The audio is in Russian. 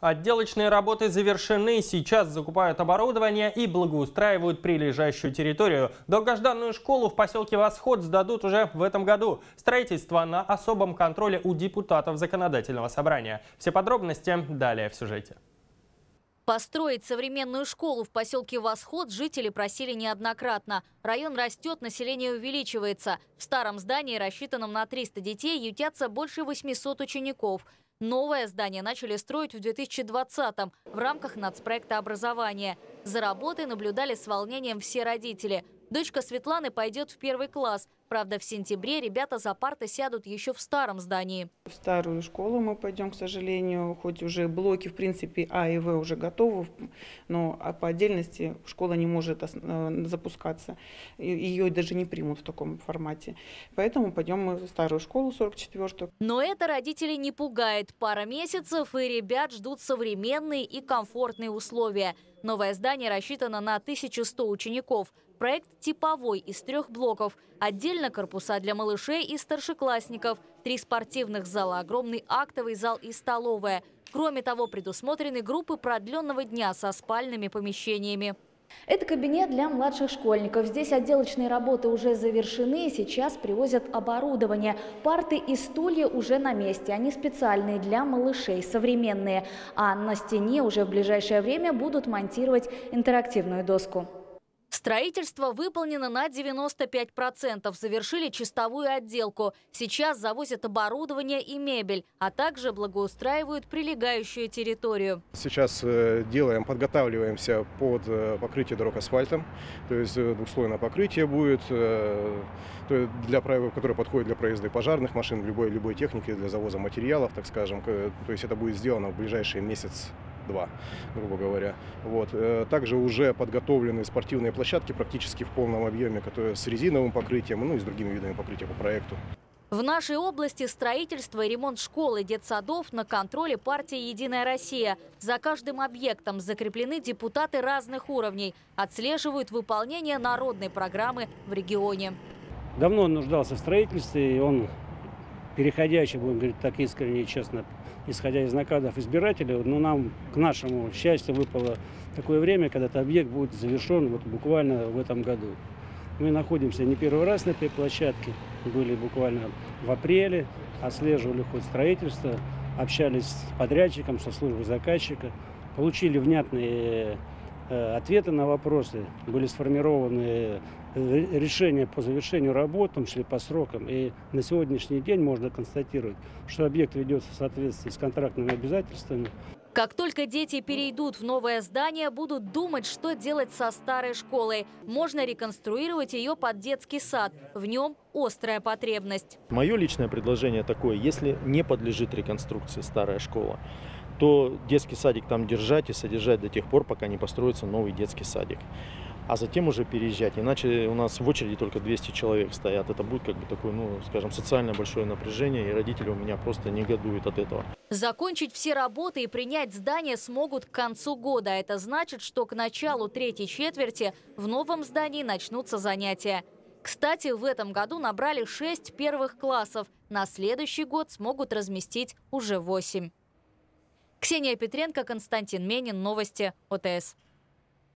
Отделочные работы завершены, сейчас закупают оборудование и благоустраивают прилежащую территорию. Долгожданную школу в поселке Восход сдадут уже в этом году. Строительство на особом контроле у депутатов законодательного собрания. Все подробности далее в сюжете. Построить современную школу в поселке Восход жители просили неоднократно. Район растет, население увеличивается. В старом здании, рассчитанном на 300 детей, ютятся больше 800 учеников. Новое здание начали строить в 2020-м в рамках нацпроекта образования. За работой наблюдали с волнением все родители – Дочка Светланы пойдет в первый класс. Правда, в сентябре ребята за парты сядут еще в старом здании. В старую школу мы пойдем, к сожалению, хоть уже блоки, в принципе, А и В уже готовы, но по отдельности школа не может э, запускаться. Ее даже не примут в таком формате. Поэтому пойдем мы в старую школу 44-ю. Но это родителей не пугает. Пара месяцев, и ребят ждут современные и комфортные условия. Новое здание рассчитано на 1100 учеников. Проект типовой из трех блоков. Отдельно корпуса для малышей и старшеклассников. Три спортивных зала, огромный актовый зал и столовая. Кроме того, предусмотрены группы продленного дня со спальными помещениями. Это кабинет для младших школьников. Здесь отделочные работы уже завершены, сейчас привозят оборудование. Парты и стулья уже на месте, они специальные для малышей, современные. А на стене уже в ближайшее время будут монтировать интерактивную доску. Строительство выполнено на 95%. Завершили чистовую отделку. Сейчас завозят оборудование и мебель, а также благоустраивают прилегающую территорию. Сейчас э, делаем, подготавливаемся под э, покрытие дорог асфальтом. То есть э, двухслойное покрытие будет, для, которое подходит для проезда пожарных машин, любой, любой техники, для завоза материалов, так скажем. То есть это будет сделано в ближайший месяц два, грубо говоря. Вот. Э, также уже подготовлены спортивные площадки практически в полном объеме, которые с резиновым покрытием, ну и с другими видами покрытия по проекту. В нашей области строительство и ремонт школ и детсадов на контроле партии «Единая Россия». За каждым объектом закреплены депутаты разных уровней, отслеживают выполнение народной программы в регионе. Давно он нуждался в строительстве, и он переходящий, будем говорить так искренне и честно, исходя из накадов избирателей, но нам, к нашему счастью, выпало такое время, когда этот объект будет завершен вот буквально в этом году. Мы находимся не первый раз на этой площадке, были буквально в апреле, отслеживали ход строительства, общались с подрядчиком, со службой заказчика, получили внятные ответы на вопросы, были сформированы э, решения по завершению работ, в том числе по срокам. И на сегодняшний день можно констатировать, что объект ведется в соответствии с контрактными обязательствами. Как только дети перейдут в новое здание, будут думать, что делать со старой школой. Можно реконструировать ее под детский сад. В нем острая потребность. Мое личное предложение такое, если не подлежит реконструкции старая школа, то детский садик там держать и содержать до тех пор, пока не построится новый детский садик. А затем уже переезжать. Иначе у нас в очереди только 200 человек стоят. Это будет как бы такое, ну, скажем, социальное большое напряжение, и родители у меня просто негодуют от этого. Закончить все работы и принять здание смогут к концу года. Это значит, что к началу третьей четверти в новом здании начнутся занятия. Кстати, в этом году набрали 6 первых классов. На следующий год смогут разместить уже 8. Ксения Петренко, Константин Менин. Новости ОТС.